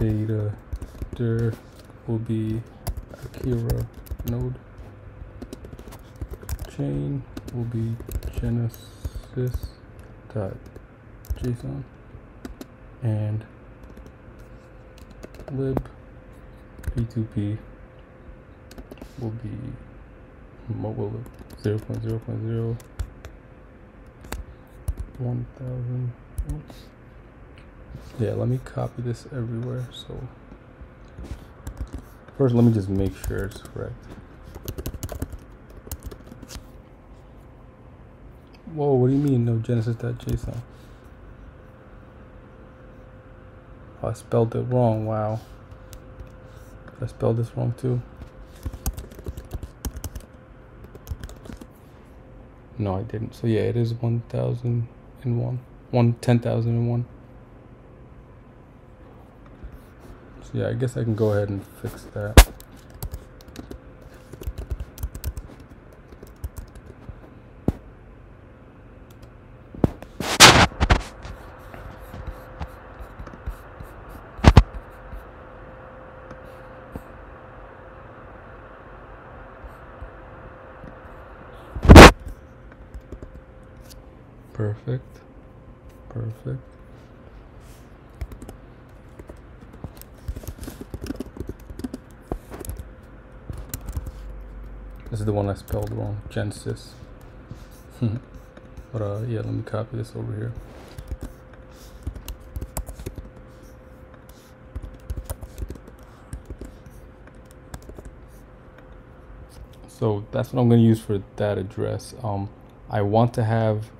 data dir will be Akira node. Chain will be genesis dot json and lib p2p will be mobile 0, 0.0.0 1000 yeah let me copy this everywhere so first let me just make sure it's correct whoa what do you mean no genesis.json oh, I spelled it wrong wow I spelled this wrong too No, I didn't. So yeah, it is 1001. One, 10,001. So yeah, I guess I can go ahead and fix that. Perfect. Perfect. Is the one I spelled wrong. Genesis. but uh, yeah, let me copy this over here. So that's what I'm going to use for that address. Um, I want to have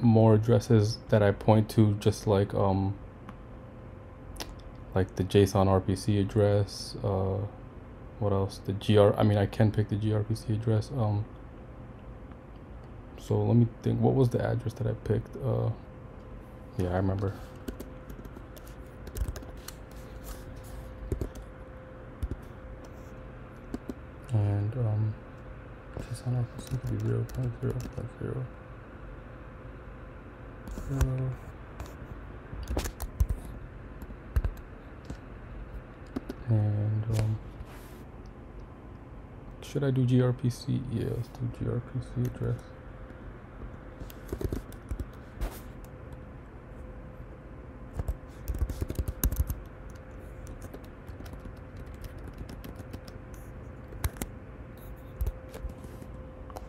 more addresses that I point to, just like um, like the JSON RPC address. Uh, what else? The gr. I mean, I can pick the gRPC address. Um. So let me think. What was the address that I picked? Uh. Yeah, I remember. And um, JSON RPC could be 0, 0.0, 0.0. And should I do gRPC? Yeah, let's do gRPC address.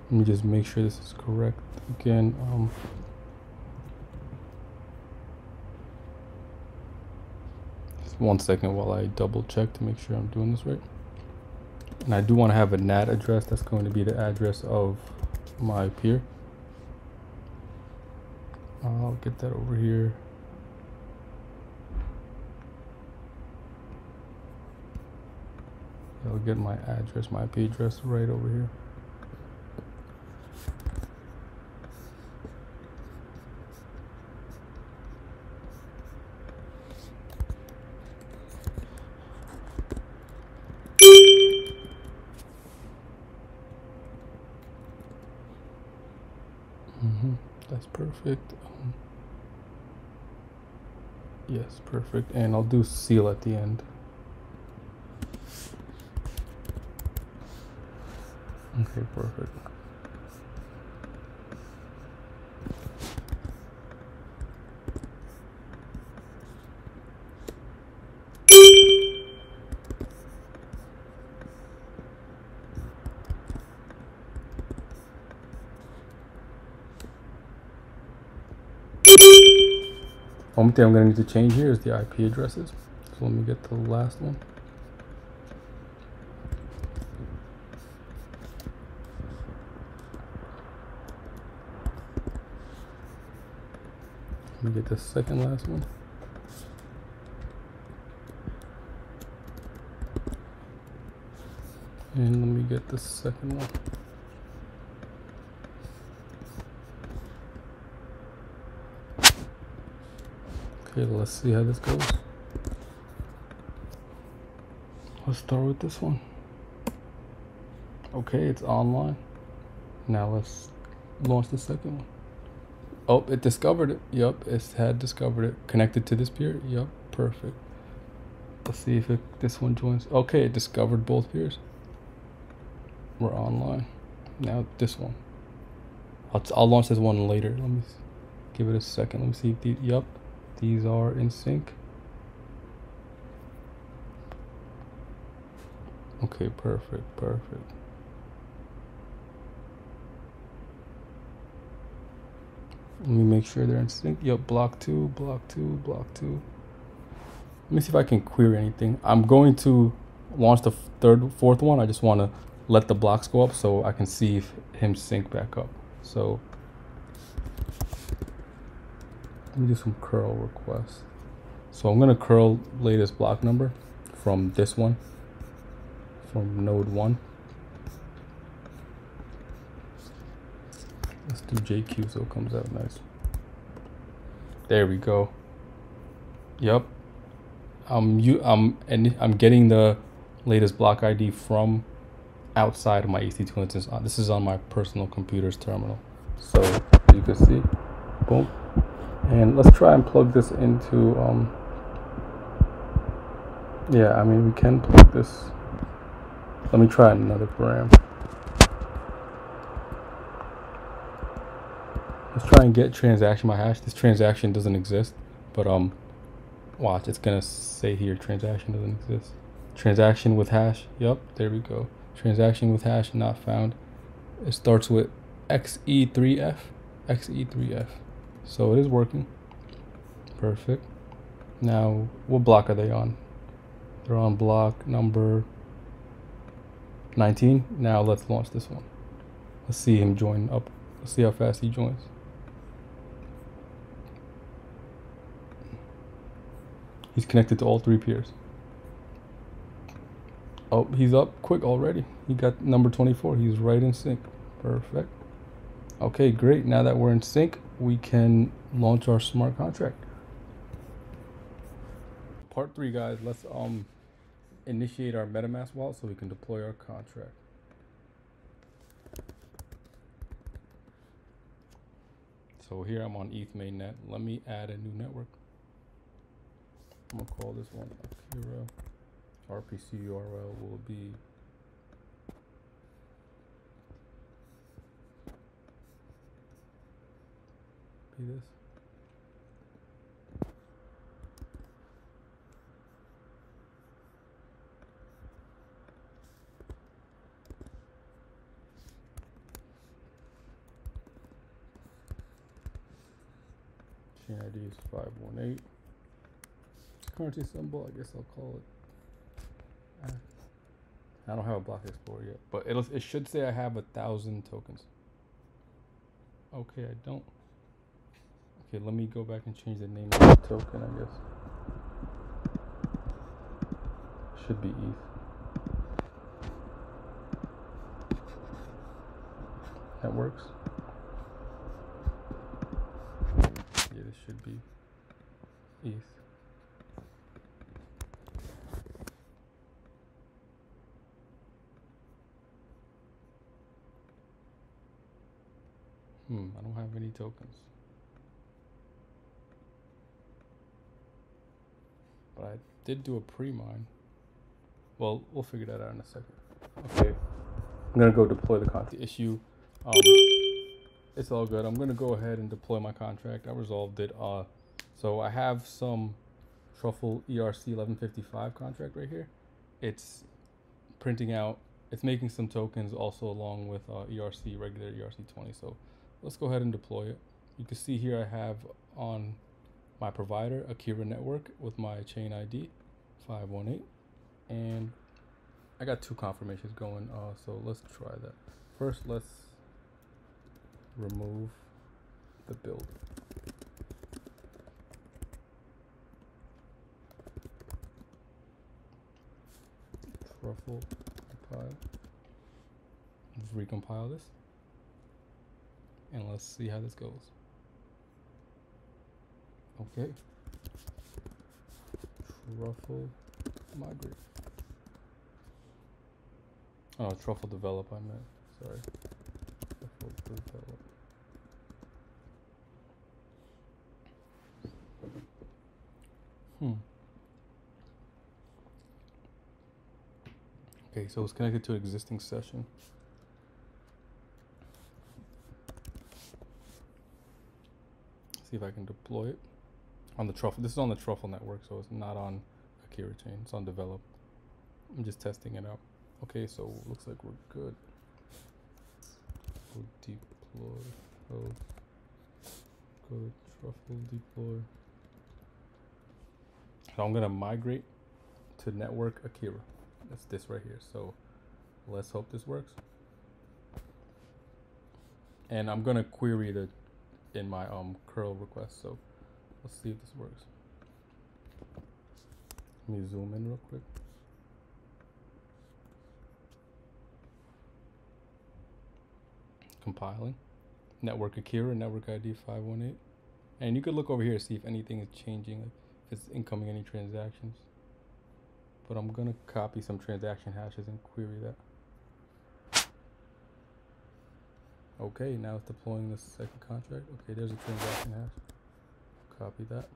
Let me just make sure this is correct again. Um, one second while I double check to make sure I'm doing this right. And I do want to have a NAT address. That's going to be the address of my peer. I'll get that over here. I'll get my address, my IP address right over here. perfect. Um, yes, perfect. And I'll do seal at the end. Okay, perfect. Only thing I'm going to need to change here is the IP addresses. So let me get the last one. Let me get the second last one. And let me get the second one. Okay, let's see how this goes. Let's start with this one. Okay, it's online. Now let's launch the second one. Oh, it discovered it. Yup, it had discovered it. Connected to this peer. Yup, perfect. Let's see if it, this one joins. Okay, it discovered both peers. We're online. Now this one. I'll, I'll launch this one later. Let me give it a second. Let me see yep, these are in sync. Okay, perfect, perfect. Let me make sure they're in sync. Yep, block two, block two, block two. Let me see if I can query anything. I'm going to launch the third, fourth one. I just want to let the blocks go up so I can see if him sync back up. So let me do some curl requests. So I'm gonna curl latest block number from this one, from node one. Let's do JQ so it comes out nice. There we go. Yep. Um, you um, and I'm getting the latest block ID from outside of my EC2 instance. Uh, this is on my personal computer's terminal. So you can see, boom. And let's try and plug this into, um, yeah, I mean, we can plug this. Let me try another param. Let's try and get transaction by hash. This transaction doesn't exist, but um, watch, it's gonna say here transaction doesn't exist. Transaction with hash, yep, there we go. Transaction with hash not found. It starts with XE3F. XE3F. So it is working. Perfect. Now, what block are they on? They're on block number 19. Now let's launch this one. Let's see him join up. Let's see how fast he joins. He's connected to all three peers. Oh, he's up quick already. He got number 24. He's right in sync. Perfect. Okay, great. Now that we're in sync, we can launch our smart contract. Part three, guys. Let's um initiate our MetaMask wallet so we can deploy our contract. So here I'm on ETH mainnet. Let me add a new network. I'm gonna call this one Akira. RPC URL will be be this. Chain ID is 518. Currency symbol, I guess I'll call it I don't have a block explorer yet, but it'll it should say I have a thousand tokens. Okay, I don't. Okay, let me go back and change the name of the token, I guess. Should be ETH. That works. Yeah, this should be ETH. Hmm, I don't have any tokens. I did do a pre-mine. Well, we'll figure that out in a second. Okay, I'm gonna go deploy the content issue. Um, it's all good. I'm gonna go ahead and deploy my contract. I resolved it. Uh, so I have some Truffle ERC 1155 contract right here. It's printing out. It's making some tokens also along with uh, ERC regular ERC 20. So let's go ahead and deploy it. You can see here I have on my provider Akira Network with my chain ID 518 and I got two confirmations going uh, so let's try that. First let's remove the build. Truffle compile. Let's recompile this and let's see how this goes. Okay. Truffle migrate. Oh, truffle develop, I meant. Sorry. Truffle develop. Hmm. Okay, so it's connected to an existing session. See if I can deploy it on the truffle. This is on the truffle network, so it's not on Akira chain. It's on develop. I'm just testing it out. Okay, so looks like we're good. Go deploy. Oh, go truffle deploy. So I'm gonna migrate to network Akira. That's this right here. So let's hope this works. And I'm gonna query it in my um curl request. So let's see if this works. Let me zoom in real quick. Compiling. Network Akira, network ID 518. And you could look over here to see if anything is changing, like if it's incoming any transactions. But I'm gonna copy some transaction hashes and query that. Okay, now it's deploying the second contract. Okay, there's a transaction hash. Copy that.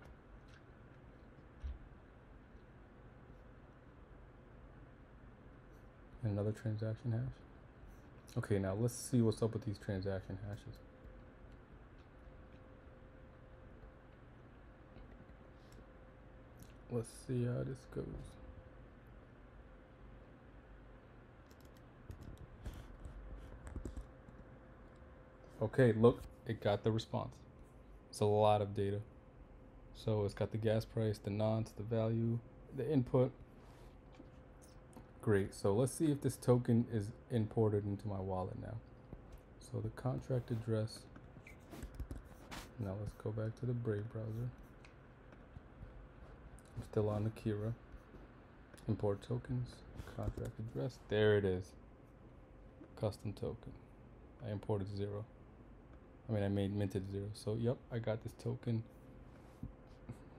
And Another transaction hash. Okay, now let's see what's up with these transaction hashes. Let's see how this goes. Okay, look, it got the response. It's a lot of data. So it's got the gas price, the nonce, the value, the input. Great, so let's see if this token is imported into my wallet now. So the contract address, now let's go back to the Brave browser. I'm still on Akira. Import tokens, contract address, there it is. Custom token. I imported zero. I mean, I made minted zero. So, yep, I got this token.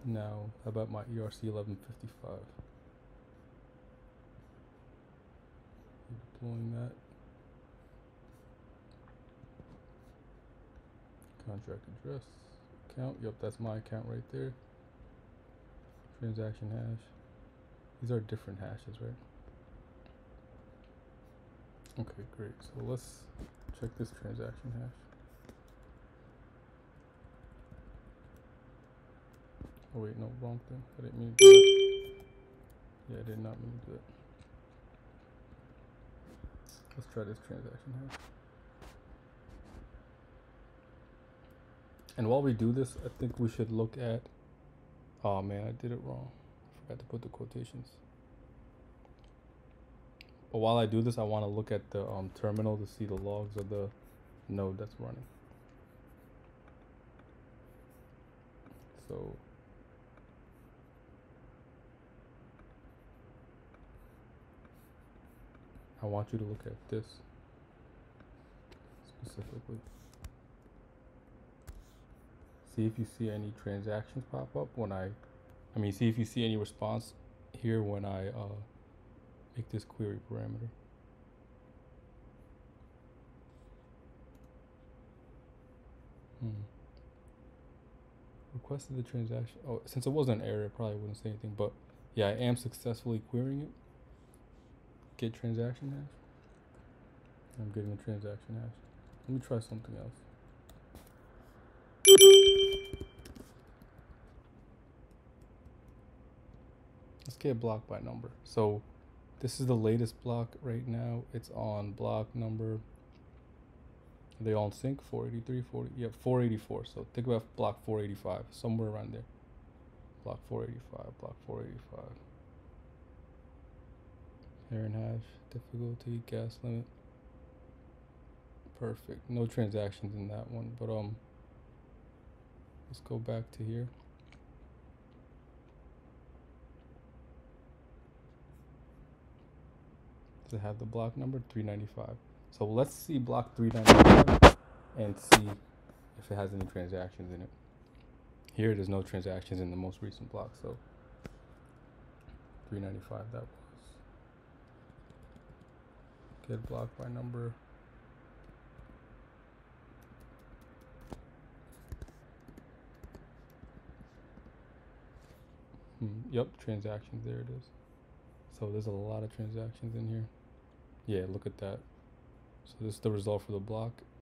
Now, how about my ERC 1155? Deploying that. Contract address, account. Yep, that's my account right there. Transaction hash. These are different hashes, right? Okay, great. So let's check this transaction hash. Oh wait, no, wrong thing. I didn't mean to do that. Yeah, I did not mean to do that. Let's try this transaction here. And while we do this, I think we should look at. Oh man, I did it wrong. I forgot to put the quotations. But while I do this, I want to look at the um, terminal to see the logs of the node that's running. So I want you to look at this specifically. See if you see any transactions pop up when I, I mean, see if you see any response here when I uh, make this query parameter. Hmm. Requested the transaction. Oh, since it wasn't an error, it probably wouldn't say anything. But yeah, I am successfully querying it get transaction hash? I'm getting a transaction hash. Let me try something else. Let's get block by number. So this is the latest block right now. It's on block number. Are they all in sync? 483, 40. Yeah, 484. So think about block 485, somewhere around there. Block 485, block 485. Heron hash, difficulty, gas limit. Perfect. No transactions in that one, but um let's go back to here. Does it have the block number? 395. So let's see block 395 and see if it has any transactions in it. Here there's no transactions in the most recent block, so 395 that blocked by number. Hmm, yep, transactions, there it is. So there's a lot of transactions in here. Yeah, look at that. So this is the result for the block.